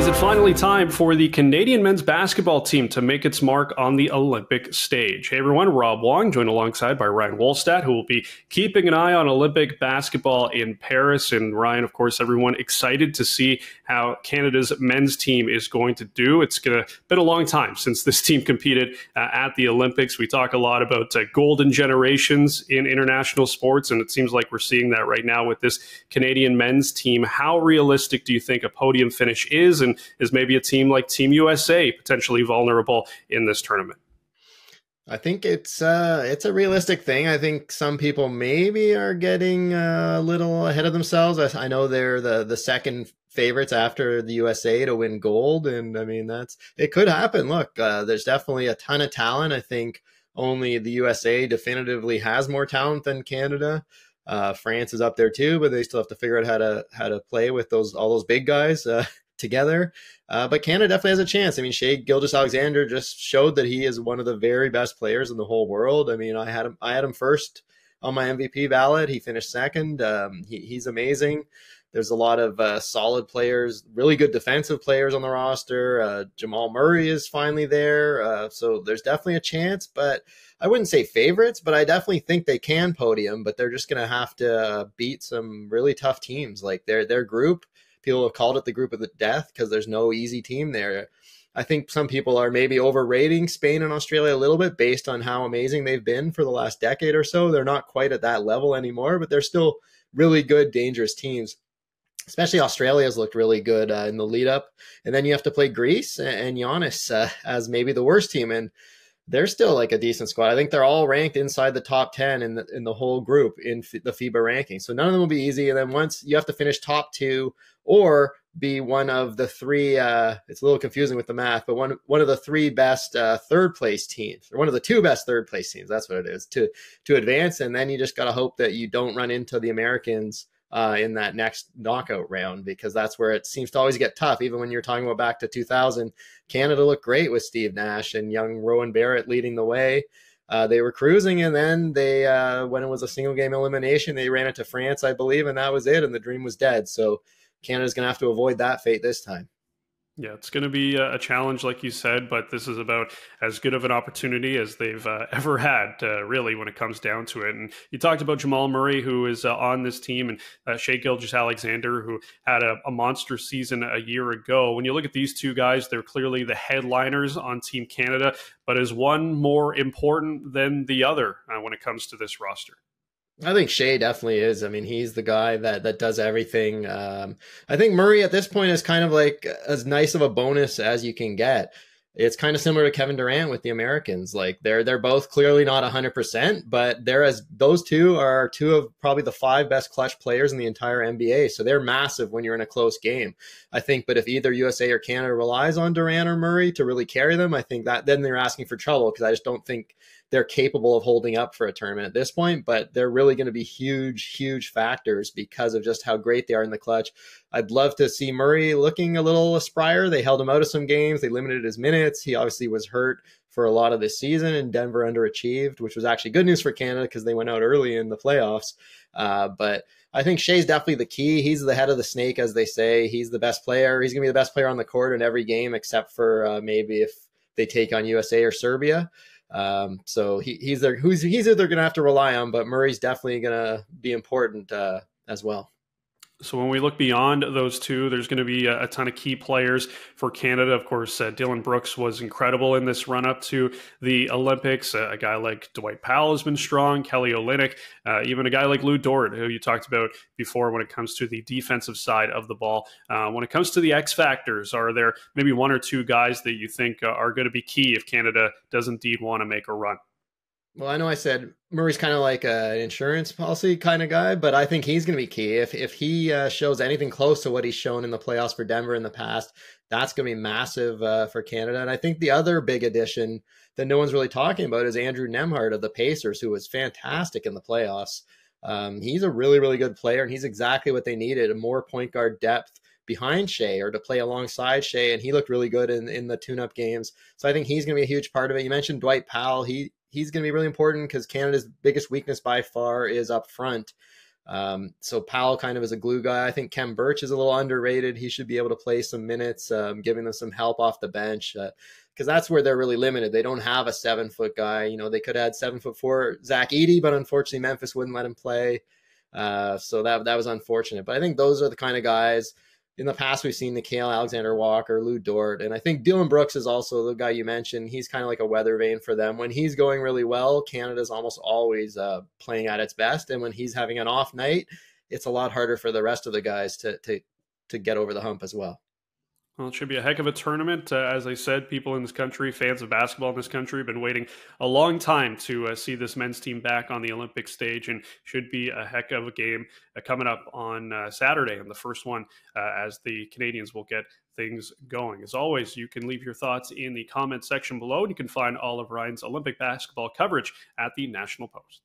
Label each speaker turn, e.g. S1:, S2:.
S1: Is it finally time for the Canadian men's basketball team to make its mark on the Olympic stage? Hey everyone, Rob Wong, joined alongside by Ryan Wolstat, who will be keeping an eye on Olympic basketball in Paris. And Ryan, of course, everyone excited to see how Canada's men's team is going to do. It's gonna, been a long time since this team competed uh, at the Olympics. We talk a lot about uh, golden generations in international sports, and it seems like we're seeing that right now with this Canadian men's team. How realistic do you think a podium finish is? And is maybe a team like Team USA potentially vulnerable in this tournament?
S2: I think it's uh, it's a realistic thing. I think some people maybe are getting uh, a little ahead of themselves. I, I know they're the the second favorites after the USA to win gold, and I mean that's it could happen. Look, uh, there's definitely a ton of talent. I think only the USA definitively has more talent than Canada. Uh, France is up there too, but they still have to figure out how to how to play with those all those big guys. Uh, together. Uh, but Canada definitely has a chance. I mean, Shai Gilgeous-Alexander just showed that he is one of the very best players in the whole world. I mean, I had him, I had him first on my MVP ballot. He finished second. Um, he, he's amazing. There's a lot of uh, solid players, really good defensive players on the roster. Uh, Jamal Murray is finally there, uh, so there's definitely a chance. But I wouldn't say favorites, but I definitely think they can podium. But they're just going to have to uh, beat some really tough teams. Like their their group people have called it the group of the death because there's no easy team there. I think some people are maybe overrating Spain and Australia a little bit based on how amazing they've been for the last decade or so. They're not quite at that level anymore, but they're still really good, dangerous teams. Especially Australia's looked really good uh, in the lead up, and then you have to play Greece and Giannis uh, as maybe the worst team. And they're still like a decent squad. I think they're all ranked inside the top 10 in the, in the whole group in f- the FIBA ranking. So none of them will be easy. And then once you have to finish top two or be one of the three, uh, it's a little confusing with the math, but one, one of the three best uh, third place teams or one of the two best third place teams. That's what it is to, to advance. And then you just got to hope that you don't run into the Americans uh, in that next knockout round because that's where it seems to always get tough. Even when you're talking about back to 2000, Canada looked great with Steve Nash and young Rowan Barrett leading the way. Uh, they were cruising, and then they, uh, when it was a single game elimination, they ran it to France, I believe, and that was it, and the dream was dead. So Canada's going to have to avoid that fate this time.
S1: Yeah, it's going to be a challenge, like you said, but this is about as good of an opportunity as they've uh, ever had, uh, really, when it comes down to it. And you talked about Jamal Murray, who is uh, on this team, and uh, Shai Gilgeous-Alexander, who had a, a, monster season a year ago. When you look at these two guys, they're clearly the headliners on Team Canada, but is one more important than the other uh, when it comes to this roster?
S2: I think Shai definitely is. I mean, he's the guy that that does everything. Um, I think Murray at this point is kind of like as nice of a bonus as you can get. It's kind of similar to Kevin Durant with the Americans. Like they're they're both clearly not hundred percent, but they're as those two are two of probably the five best clutch players in the entire NBA. So they're massive when you're in a close game. I think, but if either USA or Canada relies on Durant or Murray to really carry them, I think that then they're asking for trouble because I just don't think they're capable of holding up for a tournament at this point, but they're really going to be huge, huge factors because of just how great they are in the clutch. I'd love to see Murray looking a little asprier. They held him out of some games, they limited his minutes. He obviously was hurt for a lot of this season, and Denver underachieved, which was actually good news for Canada because they went out early in the playoffs. Uh, but I think Shai's definitely the key. He's the head of the snake, as they say. He's the best player. He's going to be the best player on the court in every game, except for uh, maybe if they take on USA or Serbia. Um, so he, he's there. Who's he's either going to have to rely on, but Murray's definitely going to be important uh, as well.
S1: So when we look beyond those two, there's going to be a, ton of key players for Canada. Of course, uh, Dillon Brooks was incredible in this run up to the Olympics. Uh, a guy like Dwight Powell has been strong. Kelly Olynyk, uh, even a guy like Lu Dort, who you talked about before when it comes to the defensive side of the ball. Uh, when it comes to the X factors, are there maybe one or two guys that you think uh, are going to be key if Canada does indeed want to make a run?
S2: Well, I know I said Murray's kind of like an insurance policy kind of guy, but I think he's going to be key. If if he uh, shows anything close to what he's shown in the playoffs for Denver in the past, that's going to be massive uh, for Canada. And I think the other big addition that no one's really talking about is Andrew Nembhard of the Pacers, who was fantastic in the playoffs. Um, he's a really really good player, and he's exactly what they needed: a more point guard depth behind Shai or to play alongside Shai, and he looked really good in in the tune-up games. So I think he's going to be a huge part of it. You mentioned Dwight Powell; he he's going to be really important because Canada's biggest weakness by far is up front. Um, so Powell kind of is a glue guy. I think Khem Birch is a little underrated. He should be able to play some minutes, um, giving them some help off the bench. because uh, that's where they're really limited. They don't have a seven foot guy. You know, they could had seven foot four Zach Edey, but unfortunately Memphis wouldn't let him play. Uh, so that that was unfortunate. But I think those are the kind of guys in the past we've seen Nickeil Alexander Walker, Lu Dort, and I think Dillon Brooks is also the guy you mentioned. He's kind of like a weather vane for them. When he's going really well, Canada's almost always uh, playing at its best, and when he's having an off night, it's a lot harder for the rest of the guys to to to get over the hump as well.
S1: Well, it should be a heck of a tournament. Uh, as I said, people in this country, fans of basketball in this country, have been waiting a long time to uh, see this men's team back on the Olympic stage, and should be a heck of a game uh, coming up on uh, Saturday, and the first one uh, as the Canadians will get things going. As always, you can leave your thoughts in the comment section below, and you can find all of Ryan's Olympic basketball coverage at the National Post.